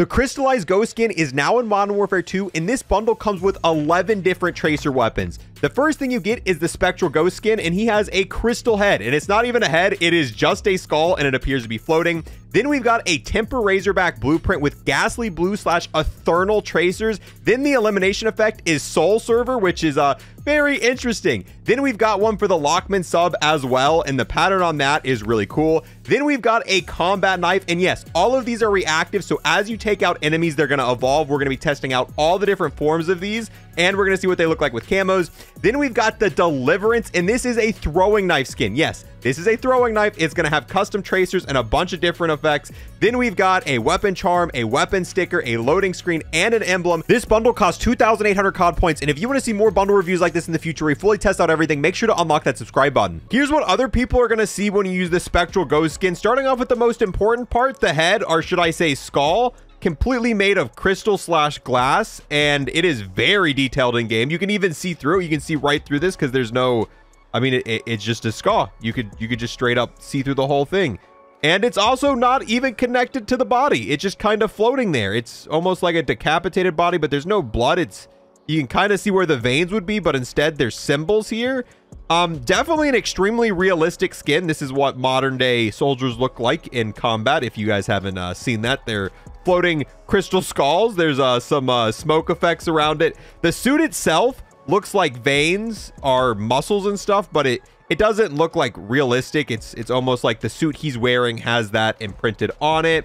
The Crystallized Ghost skin is now in Modern Warfare 2, and this bundle comes with 11 different Tracer weapons. The first thing you get is the Spectral Ghost skin, and he has a crystal head, and it's not even a head, it is just a skull, and it appears to be floating. Then we've got a Tempest Razorback blueprint with Ghastly Blue slash Ethernal Tracers. Then the elimination effect is Soul Server, which is uh, very interesting. Then we've got one for the Lockman sub as well, and the pattern on that is really cool. Then we've got a combat knife, and yes, all of these are reactive, so as you take out enemies, they're going to evolve. We're going to be testing out all the different forms of these, and we're going to see what they look like with camos. Then we've got the Deliverance, and this is a throwing knife skin. Yes, this is a throwing knife. It's going to have custom tracers and a bunch of different effects. Then we've got a weapon charm, a weapon sticker, a loading screen, and an emblem. This bundle costs 2,800 COD points, and if you want to see more bundle reviews like this in the future, we fully test out everything, make sure to unlock that subscribe button. Here's what other people are going to see when you use the Spectral Ghost skin. Starting off with the most important part, the head, or should I say skull completely made of crystal slash glass and it is very detailed in game. You can even see through you can see right through this because there's no i mean it, it, it's just a skull you could you could just straight up see through the whole thing. And it's also not even connected to the body. It's just kind of floating there. It's almost like a decapitated body but there's no blood. It's you can kind of see where the veins would be but instead there's symbols here. Um definitely an extremely realistic skin. This is what modern day soldiers look like in combat if you guys haven't uh, seen that. They're floating crystal skulls. There's uh, some uh, smoke effects around it. The suit itself looks like veins are muscles and stuff, but it it doesn't look like realistic. It's it's almost like the suit he's wearing has that imprinted on it.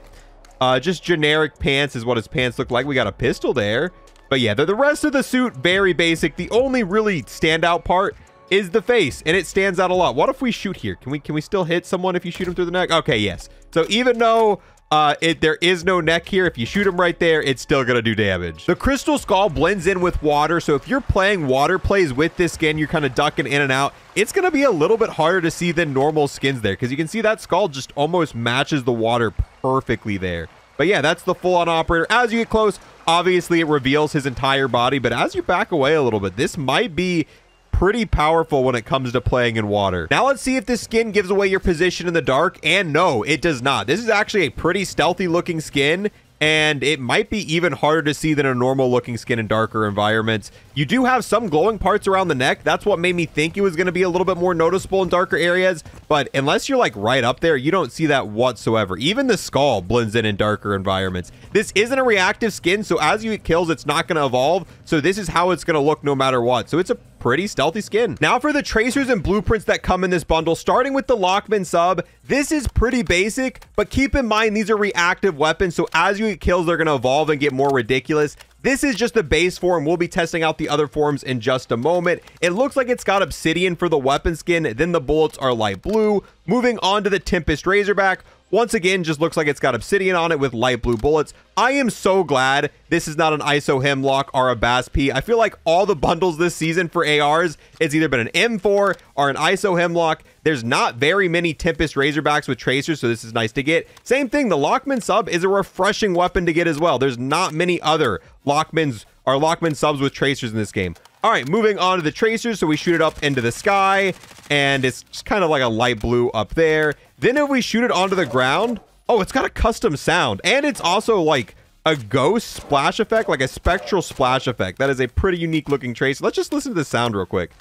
Uh, just generic pants is what his pants look like. We got a pistol there. But yeah, the, the rest of the suit, very basic. The only really standout part is the face, and it stands out a lot. What if we shoot here? Can we can we still hit someone if you shoot him through the neck? Okay, yes. So even though uh, it there is no neck here. If you shoot him right there, it's still gonna do damage. The crystal skull blends in with water, so if you're playing water plays with this skin, you're kind of ducking in and out. It's gonna be a little bit harder to see than normal skins there, because you can see that skull just almost matches the water perfectly there. But yeah, that's the full-on operator. As you get close, obviously it reveals his entire body, but as you back away a little bit, this might be pretty powerful when it comes to playing in water. Now let's see if this skin gives away your position in the dark. And no, it does not. This is actually a pretty stealthy looking skin and it might be even harder to see than a normal looking skin in darker environments. You do have some glowing parts around the neck. That's what made me think it was going to be a little bit more noticeable in darker areas. But unless you're like right up there, you don't see that whatsoever. Even the skull blends in in darker environments. This isn't a reactive skin, so as you get kills, it's not going to evolve. So this is how it's going to look no matter what. So it's a pretty stealthy skin. Now for the tracers and blueprints that come in this bundle, starting with the Lockman sub, this is pretty basic, but keep in mind these are reactive weapons, so as you get kills, they're going to evolve and get more ridiculous. This is just the base form. We'll be testing out the other forms in just a moment. It looks like it's got obsidian for the weapon skin. Then the bullets are light blue. Moving on to the Tempest Razorback. Once again, just looks like it's got obsidian on it with light blue bullets. I am so glad this is not an ISO Hemlock or a BAS-P. I feel like all the bundles this season for ARs, it's either been an M4 or an ISO Hemlock. There's not very many Tempest Razorbacks with tracers, so this is nice to get. Same thing, the Lockman sub is a refreshing weapon to get as well. There's not many other Lockmans or Lockman subs with tracers in this game. All right, moving on to the tracers. So we shoot it up into the sky, and it's kind of like a light blue up there. Then if we shoot it onto the ground, oh, it's got a custom sound. And it's also like a ghost splash effect, like a spectral splash effect. That is a pretty unique looking trace. Let's just listen to the sound real quick.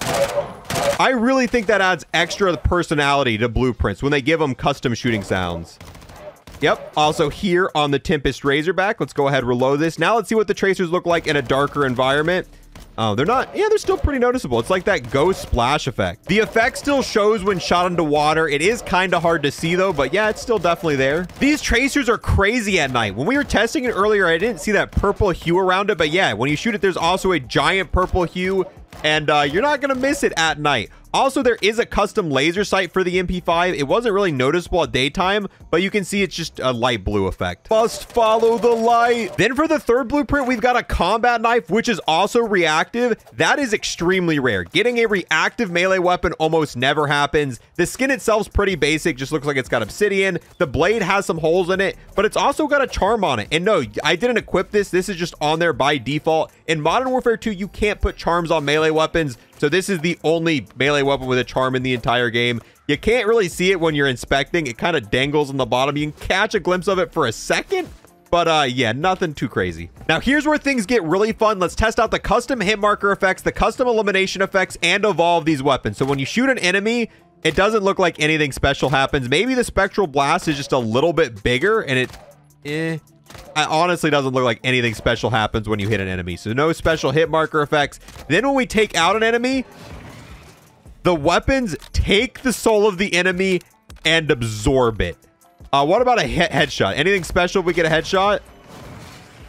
I really think that adds extra personality to blueprints when they give them custom shooting sounds. Yep. Also here on the Tempest Razorback. Let's go ahead reload this. Now let's see what the tracers look like in a darker environment. Oh, they're not. Yeah, they're still pretty noticeable. It's like that ghost splash effect. The effect still shows when shot into water. It is kind of hard to see though, but yeah, it's still definitely there. These tracers are crazy at night. When we were testing it earlier, I didn't see that purple hue around it, but yeah, when you shoot it, there's also a giant purple hue and uh, you're not going to miss it at night. Also, there is a custom laser sight for the MP5. It wasn't really noticeable at daytime, but you can see it's just a light blue effect. Must follow the light. Then for the third blueprint, we've got a combat knife, which is also reactive. That is extremely rare. Getting a reactive melee weapon almost never happens. The skin itself is pretty basic, just looks like it's got obsidian. The blade has some holes in it, but it's also got a charm on it. And no, I didn't equip this. This is just on there by default. In Modern Warfare 2, you can't put charms on melee weapons. So this is the only melee weapon with a charm in the entire game. You can't really see it when you're inspecting. It kind of dangles on the bottom. You can catch a glimpse of it for a second, but uh, yeah, nothing too crazy. Now here's where things get really fun. Let's test out the custom hit marker effects, the custom elimination effects, and evolve these weapons. So when you shoot an enemy, it doesn't look like anything special happens. Maybe the spectral blast is just a little bit bigger and it, eh, it honestly doesn't look like anything special happens when you hit an enemy. So no special hit marker effects. Then when we take out an enemy, the weapons take the soul of the enemy and absorb it. Uh, what about a he headshot? Anything special if we get a headshot?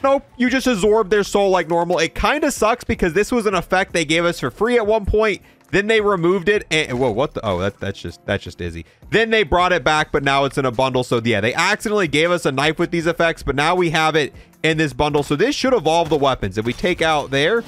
Nope, you just absorb their soul like normal. It kind of sucks because this was an effect they gave us for free at one point. Then they removed it and whoa, what the oh that, that's just that's just Izzy. Then they brought it back, but now it's in a bundle. So yeah, they accidentally gave us a knife with these effects, but now we have it in this bundle. So this should evolve the weapons. If we take out there,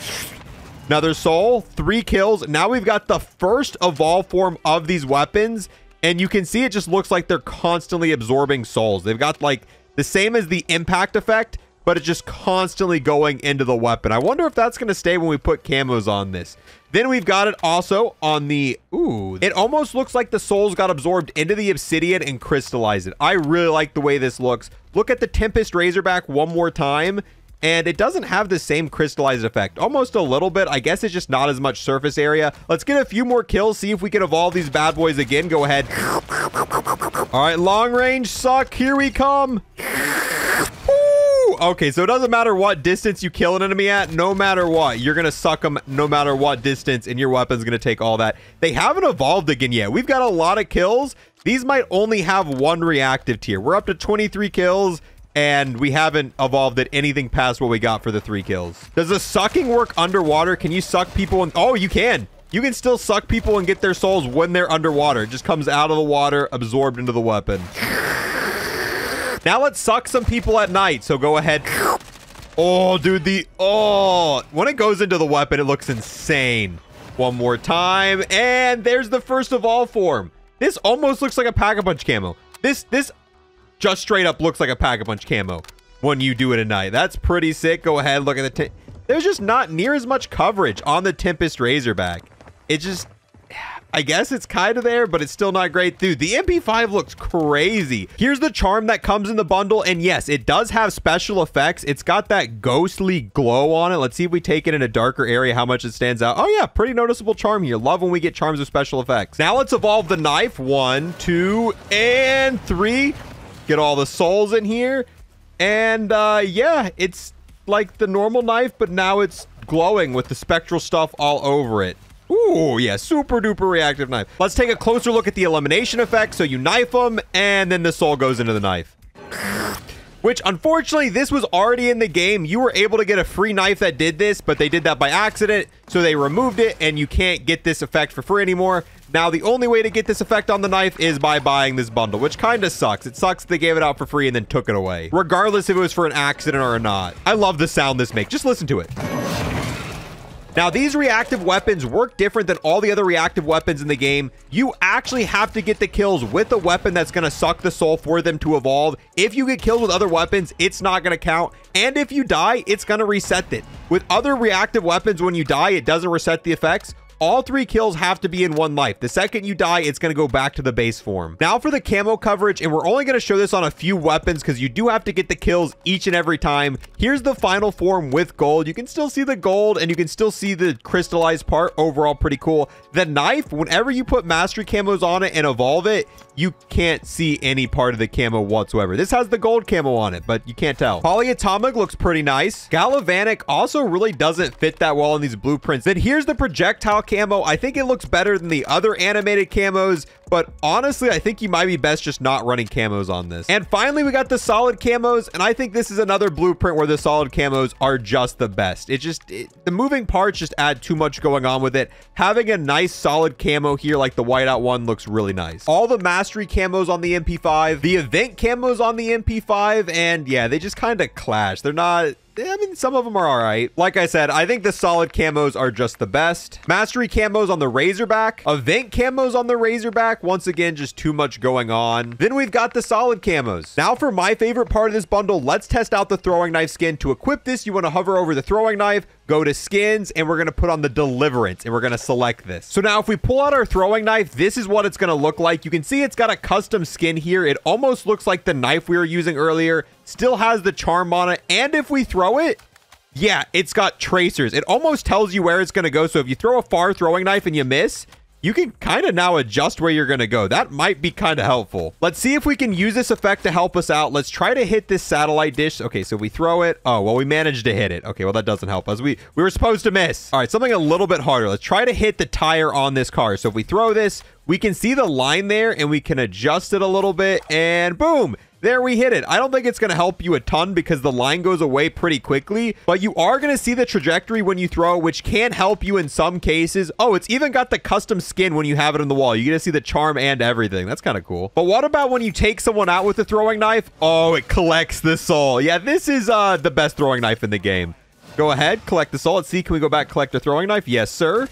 another soul, three kills. Now we've got the first evolve form of these weapons. And you can see it just looks like they're constantly absorbing souls. They've got like the same as the impact effect, but it's just constantly going into the weapon. I wonder if that's going to stay when we put camos on this. Then we've got it also on the... Ooh, it almost looks like the souls got absorbed into the obsidian and crystallized it. I really like the way this looks. Look at the Tempest Razorback one more time and it doesn't have the same crystallized effect. Almost a little bit. I guess it's just not as much surface area. Let's get a few more kills, see if we can evolve these bad boys again. Go ahead. All right, long range suck. Here we come. Okay, so it doesn't matter what distance you kill an enemy at. No matter what, you're going to suck them no matter what distance, and your weapon's going to take all that. They haven't evolved again yet. We've got a lot of kills. These might only have one reactive tier. We're up to 23 kills and we haven't evolved at anything past what we got for the three kills. Does the sucking work underwater? Can you suck people? Oh, you can. You can still suck people and get their souls when they're underwater. It just comes out of the water, absorbed into the weapon. Now let's suck some people at night. So go ahead. Oh, dude, the... Oh, when it goes into the weapon, it looks insane. One more time. And there's the first of all form. This almost looks like a Pack-a-Punch camo. This, this just straight up looks like a Pack-a-Punch camo when you do it at night. That's pretty sick. Go ahead, look at the... There's just not near as much coverage on the Tempest Razorback. It just... I guess it's kind of there, but it's still not great. Dude, the MP5 looks crazy. Here's the charm that comes in the bundle. And yes, it does have special effects. It's got that ghostly glow on it. Let's see if we take it in a darker area, how much it stands out. Oh yeah, pretty noticeable charm here. Love when we get charms with special effects. Now let's evolve the knife. One, two, and three. Get all the souls in here. And uh, yeah, it's like the normal knife, but now it's glowing with the spectral stuff all over it. Ooh, yeah, super duper reactive knife. Let's take a closer look at the elimination effect. So you knife them, and then the soul goes into the knife. Which, unfortunately, this was already in the game. You were able to get a free knife that did this, but they did that by accident. So they removed it, and you can't get this effect for free anymore. Now, the only way to get this effect on the knife is by buying this bundle, which kind of sucks. It sucks they gave it out for free and then took it away, regardless if it was for an accident or not. I love the sound this makes. Just listen to it. Now, these reactive weapons work different than all the other reactive weapons in the game. You actually have to get the kills with a weapon that's going to suck the soul for them to evolve. If you get killed with other weapons, it's not going to count. And if you die, it's going to reset it. With other reactive weapons, when you die, it doesn't reset the effects all three kills have to be in one life. The second you die, it's going to go back to the base form. Now for the camo coverage, and we're only going to show this on a few weapons because you do have to get the kills each and every time. Here's the final form with gold. You can still see the gold and you can still see the crystallized part. Overall, pretty cool. The knife, whenever you put mastery camos on it and evolve it, you can't see any part of the camo whatsoever. This has the gold camo on it, but you can't tell. Polyatomic looks pretty nice. Galvanic also really doesn't fit that well in these blueprints. Then here's the projectile camo. I think it looks better than the other animated camos, but honestly, I think you might be best just not running camos on this. And finally, we got the solid camos, and I think this is another blueprint where the solid camos are just the best. It just, it, the moving parts just add too much going on with it. Having a nice solid camo here like the whiteout one looks really nice. All the mastery camos on the MP5, the event camos on the MP5, and yeah, they just kind of clash. They're not I mean, some of them are all right. Like I said, I think the solid camos are just the best. Mastery camos on the Razorback. Event camos on the Razorback. Once again, just too much going on. Then we've got the solid camos. Now for my favorite part of this bundle, let's test out the throwing knife skin. To equip this, you want to hover over the throwing knife, go to skins, and we're going to put on the deliverance, and we're going to select this. So now if we pull out our throwing knife, this is what it's going to look like. You can see it's got a custom skin here. It almost looks like the knife we were using earlier. Still has the charm on it. And if we throw it, yeah, it's got tracers. It almost tells you where it's going to go. So if you throw a far throwing knife and you miss, you can kind of now adjust where you're going to go. That might be kind of helpful. Let's see if we can use this effect to help us out. Let's try to hit this satellite dish. Okay, so we throw it. Oh, well, we managed to hit it. Okay, well, that doesn't help us. We, we were supposed to miss. All right, something a little bit harder. Let's try to hit the tire on this car. So if we throw this, we can see the line there and we can adjust it a little bit and boom, there we hit it. I don't think it's going to help you a ton because the line goes away pretty quickly, but you are going to see the trajectory when you throw, which can help you in some cases. Oh, it's even got the custom skin when you have it on the wall. You get to see the charm and everything. That's kind of cool. But what about when you take someone out with a throwing knife? Oh, it collects the soul. Yeah, this is uh, the best throwing knife in the game. Go ahead, collect the soul. Let's see. Can we go back, collect a throwing knife? Yes, sir.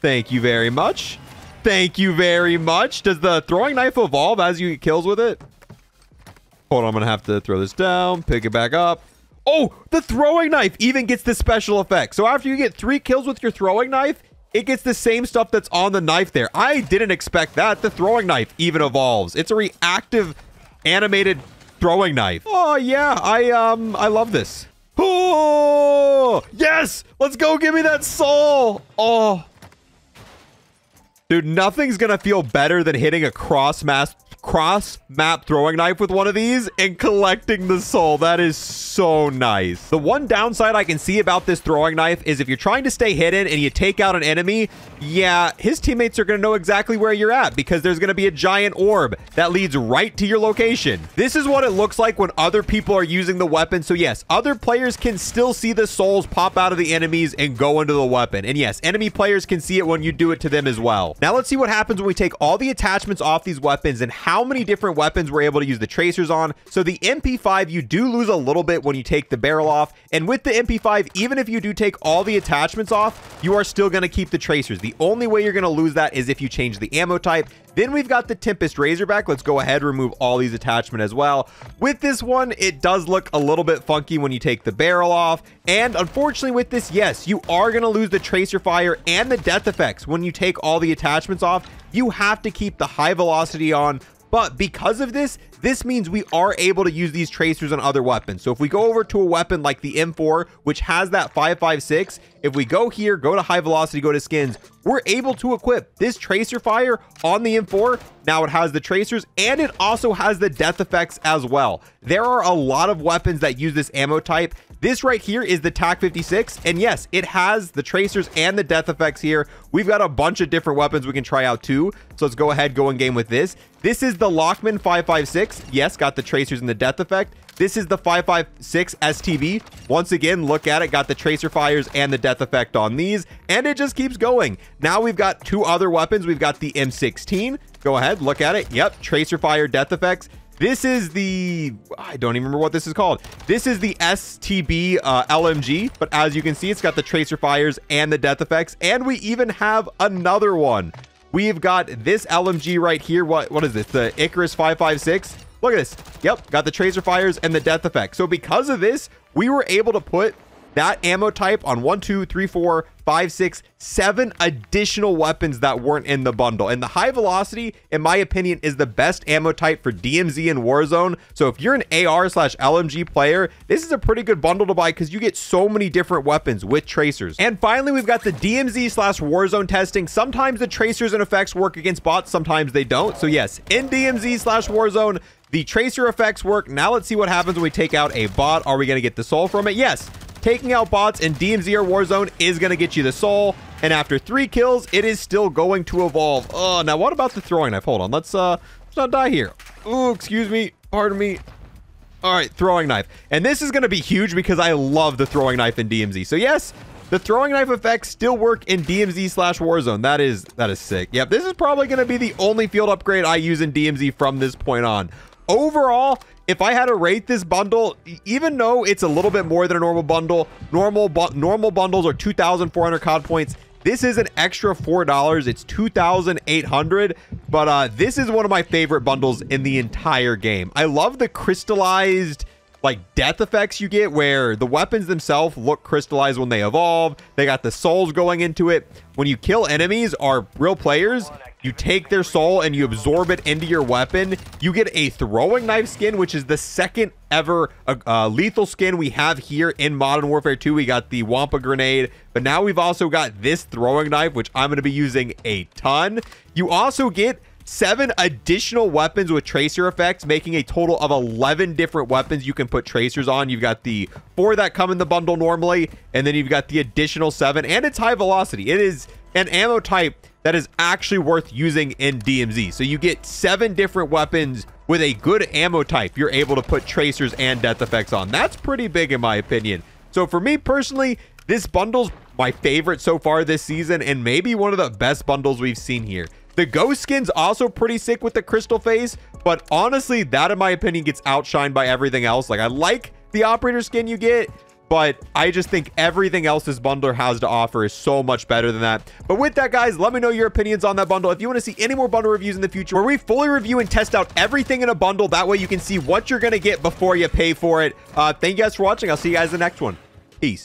Thank you very much. Thank you very much. Does the throwing knife evolve as you get kills with it? Hold on, I'm to have to throw this down, pick it back up. Oh, the throwing knife even gets the special effect. So after you get three kills with your throwing knife, it gets the same stuff that's on the knife there. I didn't expect that. The throwing knife even evolves. It's a reactive animated throwing knife. Oh, yeah. I, um, I love this. Oh, yes. Let's go. Give me that soul. Oh, Dude, nothing's gonna feel better than hitting a cross mass cross map throwing knife with one of these and collecting the soul. That is so nice. The one downside I can see about this throwing knife is if you're trying to stay hidden and you take out an enemy, yeah, his teammates are going to know exactly where you're at because there's going to be a giant orb that leads right to your location. This is what it looks like when other people are using the weapon. So yes, other players can still see the souls pop out of the enemies and go into the weapon. And yes, enemy players can see it when you do it to them as well. Now let's see what happens when we take all the attachments off these weapons and how how many different weapons we're able to use the tracers on. So the MP5, you do lose a little bit when you take the barrel off. And with the MP5, even if you do take all the attachments off, you are still going to keep the tracers. The only way you're going to lose that is if you change the ammo type. Then we've got the Tempest Razorback. Let's go ahead remove all these attachment as well. With this one, it does look a little bit funky when you take the barrel off. And unfortunately with this, yes, you are going to lose the Tracer Fire and the Death Effects when you take all the attachments off. You have to keep the high velocity on but because of this, this means we are able to use these tracers on other weapons. So if we go over to a weapon like the M4, which has that 556, if we go here, go to high velocity, go to skins, we're able to equip this tracer fire on the M4. Now it has the tracers and it also has the death effects as well. There are a lot of weapons that use this ammo type this right here is the TAQ-56. And yes, it has the tracers and the death effects here. We've got a bunch of different weapons we can try out too. So let's go ahead, go in game with this. This is the Lockman 556. Yes, got the tracers and the death effect. This is the 556 STB. Once again, look at it. Got the tracer fires and the death effect on these. And it just keeps going. Now we've got two other weapons. We've got the M16. Go ahead, look at it. Yep, tracer fire, death effects. This is the, I don't even remember what this is called. This is the STB uh, LMG, but as you can see, it's got the tracer fires and the death effects, and we even have another one. We've got this LMG right here. What What is this? The Icarus 556. Look at this. Yep, got the tracer fires and the death effect. So because of this, we were able to put that ammo type on one, two, three, four, five, six, seven additional weapons that weren't in the bundle. And the high velocity, in my opinion, is the best ammo type for DMZ and Warzone. So if you're an AR slash LMG player, this is a pretty good bundle to buy because you get so many different weapons with tracers. And finally, we've got the DMZ slash Warzone testing. Sometimes the tracers and effects work against bots, sometimes they don't. So yes, in DMZ slash Warzone, the tracer effects work. Now let's see what happens when we take out a bot. Are we going to get the soul from it? Yes taking out bots in DMZ or Warzone is going to get you the soul. And after three kills, it is still going to evolve. Oh, now what about the throwing knife? Hold on. Let's, uh, let's not die here. Oh, excuse me. Pardon me. All right, throwing knife. And this is going to be huge because I love the throwing knife in DMZ. So yes, the throwing knife effects still work in DMZ slash Warzone. That is, that is sick. Yep, this is probably going to be the only field upgrade I use in DMZ from this point on. overall, if I had to rate this bundle, even though it's a little bit more than a normal bundle, normal bu normal bundles are 2,400 COD points. This is an extra $4. It's 2,800, but uh, this is one of my favorite bundles in the entire game. I love the crystallized like death effects you get where the weapons themselves look crystallized when they evolve. They got the souls going into it. When you kill enemies are real players, you take their soul and you absorb it into your weapon. You get a throwing knife skin, which is the second ever uh, uh, lethal skin we have here in Modern Warfare 2. We got the Wampa grenade, but now we've also got this throwing knife, which I'm going to be using a ton. You also get seven additional weapons with tracer effects, making a total of 11 different weapons you can put tracers on. You've got the four that come in the bundle normally, and then you've got the additional seven, and it's high velocity. It is an ammo type that is actually worth using in DMZ. So you get seven different weapons with a good ammo type. You're able to put tracers and death effects on. That's pretty big in my opinion. So for me personally, this bundle's my favorite so far this season and maybe one of the best bundles we've seen here. The ghost skin's also pretty sick with the crystal face, but honestly, that in my opinion gets outshined by everything else. Like I like the operator skin you get, but I just think everything else this bundler has to offer is so much better than that. But with that, guys, let me know your opinions on that bundle. If you want to see any more bundle reviews in the future where we fully review and test out everything in a bundle, that way you can see what you're going to get before you pay for it. Uh, thank you guys for watching. I'll see you guys in the next one. Peace.